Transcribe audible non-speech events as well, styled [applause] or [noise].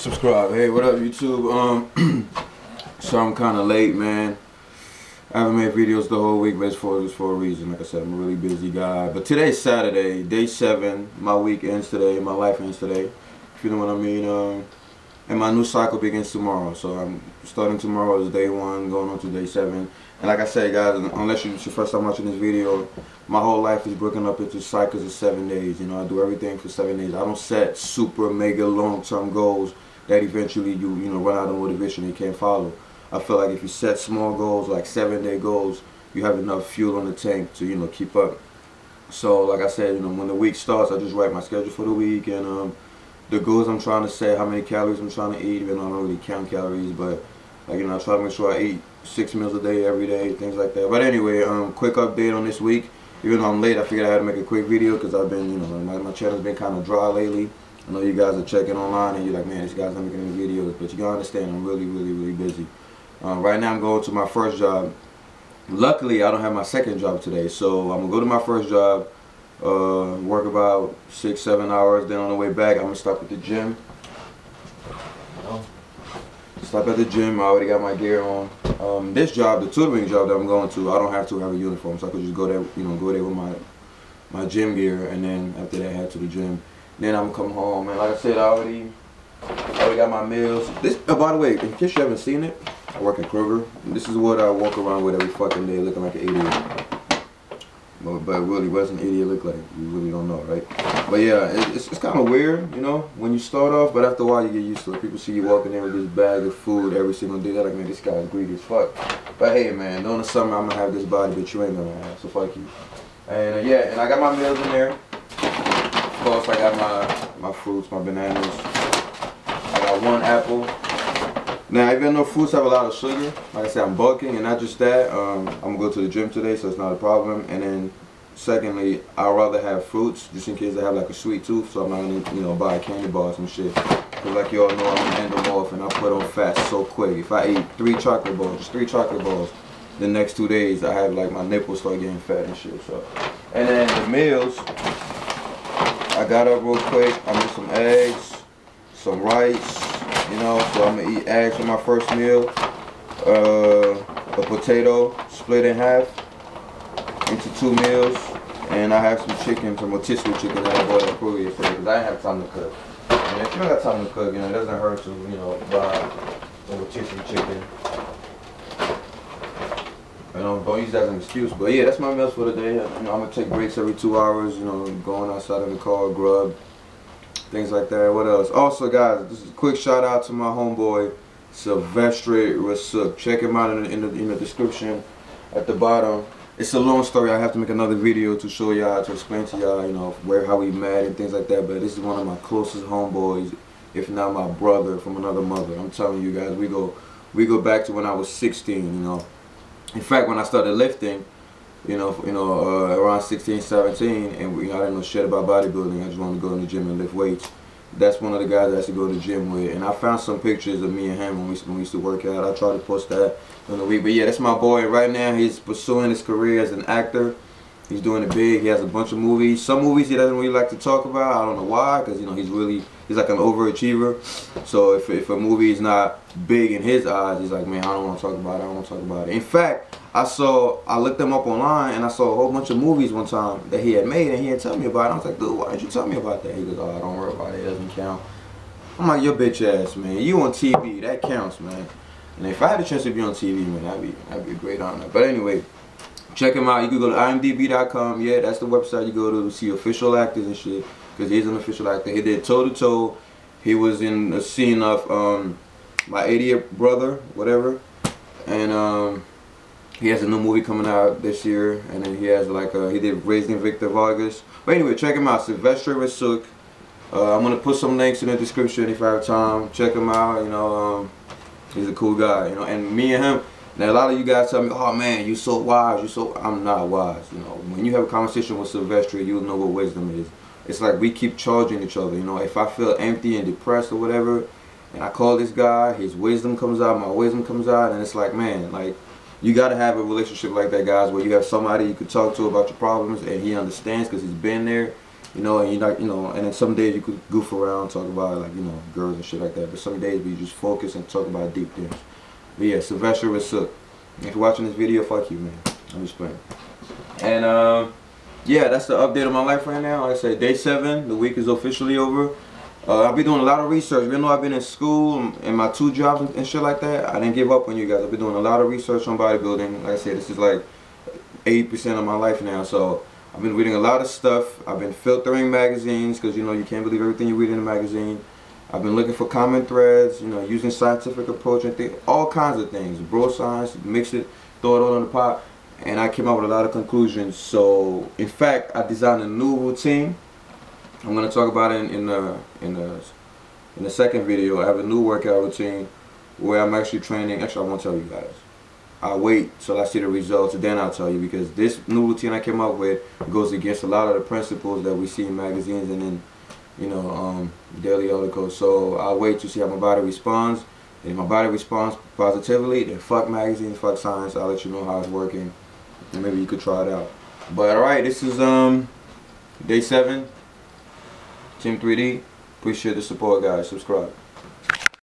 subscribe. Hey, what up, YouTube? Um, [clears throat] so I'm kind of late, man. I haven't made videos the whole week, but it's for it's for a reason. Like I said, I'm a really busy guy. But today's Saturday, day seven. My week ends today. My life ends today. If you know what I mean. Um, and my new cycle begins tomorrow. So I'm starting tomorrow is day one, going on to day seven. And like I said, guys, unless it's your first time watching this video, my whole life is broken up into cycles of seven days. You know, I do everything for seven days. I don't set super mega long-term goals that eventually you you know run out of motivation and can't follow. I feel like if you set small goals, like seven day goals, you have enough fuel on the tank to, you know, keep up. So like I said, you know, when the week starts, I just write my schedule for the week and um, the goals I'm trying to set, how many calories I'm trying to eat, even though I don't really count calories, but like, you know, I try to make sure I eat six meals a day every day, things like that. But anyway, um, quick update on this week. Even though I'm late, I figured I had to make a quick video because I've been, you know, my, my channel's been kind of dry lately. I know you guys are checking online and you're like, man, this guy's not making any videos, but you gotta understand, I'm really, really, really busy. Uh, right now I'm going to my first job. Luckily, I don't have my second job today, so I'm gonna go to my first job, uh, work about six, seven hours. Then on the way back, I'm gonna stop at the gym. Stop at the gym. I already got my gear on. Um, this job, the tutoring job that I'm going to, I don't have to have a uniform, so I could just go there, you know, go there with my my gym gear, and then after that, head to the gym. Then I'm gonna come home, and like I said, I already, I already got my meals. This, oh, by the way, in case you haven't seen it, I work at Kroger. This is what I walk around with every fucking day looking like an idiot. But, but really, what does an idiot look like? You really don't know, right? But yeah, it's, it's kind of weird, you know, when you start off, but after a while you get used to it. People see you walking in with this bag of food every single day. They're like, man, this guy's greedy as fuck. But hey, man, during the summer, I'm going to have this body, but you ain't going to have, so fuck you. And uh, yeah, and I got my meals in there. I got my, my fruits, my bananas. I got one apple. Now, even though fruits have a lot of sugar, like I said, I'm bulking, and not just that, um, I'm gonna go to the gym today, so it's not a problem. And then, secondly, I'd rather have fruits, just in case I have like a sweet tooth, so I'm not gonna, you know, buy candy bars and shit. Cause like you all know, I'm gonna end an endomorph, and I put on fat so quick. If I eat three chocolate balls, just three chocolate balls, the next two days, I have like my nipples start getting fat and shit. So, and then the meals, I got up real quick. I made some eggs, some rice you know, so I'm gonna eat eggs for my first meal. Uh, a potato split in half into two meals. And I have some chicken, some rotisserie chicken that I bought at because I didn't have time to cook. And if you don't have time to cook, you know, it doesn't hurt to, you know, buy some rotisserie chicken. You um, know, don't use that as an excuse. But yeah, that's my meals for the day. You know, I'm gonna take breaks every two hours, you know, going outside of the car, grub, things like that. What else? Also, guys, this is a quick shout out to my homeboy Silvestre Rasuk. Check him out in the, in the, in the description at the bottom. It's a long story. I have to make another video to show y'all, to explain to y'all, you know, where how we met and things like that. But this is one of my closest homeboys, if not my brother from another mother. I'm telling you guys, we go we go back to when I was 16. You know, in fact, when I started lifting you know, you know, uh, around 16, 17, and you know, I didn't know shit about bodybuilding. I just wanted to go in the gym and lift weights. That's one of the guys I used to go to the gym with, and I found some pictures of me and him when we, when we used to work out. I tried to post that in the week, but yeah, that's my boy. Right now, he's pursuing his career as an actor. He's doing it big. He has a bunch of movies. Some movies he doesn't really like to talk about. I don't know why, because you know he's really he's like an overachiever. So if if a movie is not big in his eyes, he's like, man, I don't want to talk about it. I don't want to talk about it. In fact, I saw, I looked them up online and I saw a whole bunch of movies one time that he had made and he had tell me about it. I was like, dude, why didn't you tell me about that? He goes, oh, don't worry about it. It doesn't count. I'm like, your bitch ass, man. You on TV. That counts, man. And if I had a chance to be on TV, man, that'd be, that'd be a great honor. But anyway, check him out. You can go to imdb.com. Yeah, that's the website you go to to see official actors and shit. Because he's an official actor. He did Toe to Toe. He was in a scene of um, My 80th Brother, whatever. And um, he has a new movie coming out this year, and then he has like a, he did Raising Victor Vargas. But anyway, check him out, Sylvester Rasuk. Uh, I'm gonna put some links in the description if I have time. Check him out. You know, um, he's a cool guy. You know, and me and him. Now a lot of you guys tell me, "Oh man, you so wise. You so." I'm not wise. You know, when you have a conversation with Sylvester, you'll know what wisdom is. It's like we keep charging each other. You know, if I feel empty and depressed or whatever, and I call this guy, his wisdom comes out, my wisdom comes out, and it's like, man, like you got to have a relationship like that, guys, where you have somebody you can talk to about your problems and he understands because he's been there. You know, and you like, you know, and then some days you could goof around, talk about like, you know, girls and shit like that. But some days we just focus and talk about deep things. But yeah, Sylvester Rasuk. If you're watching this video, fuck you, man. I'm just playing. And um, yeah, that's the update of my life right now. Like I said, day seven. The week is officially over. Uh, I've been doing a lot of research. Even though I've been in school and my two jobs and, and shit like that, I didn't give up on you guys. I've been doing a lot of research on bodybuilding. Like I said, this is like 80% of my life now. So I've been reading a lot of stuff. I've been filtering magazines because you know you can't believe everything you read in a magazine. I've been looking for common threads, you know, using scientific approach and th all kinds of things. Bro science, mix it, throw it all in the pot, and I came up with a lot of conclusions. So, in fact, I designed a new routine. I'm gonna talk about it in, in the in the in the second video. I have a new workout routine where I'm actually training. Actually, I won't tell you guys. I'll wait till I see the results, and then I'll tell you because this new routine I came up with goes against a lot of the principles that we see in magazines and in you know, um, daily articles. So I'll wait to see how my body responds. If my body responds positively, then fuck magazines, fuck science. I'll let you know how it's working. And maybe you could try it out. But alright, this is um day seven. Team 3D. Appreciate the support guys. Subscribe.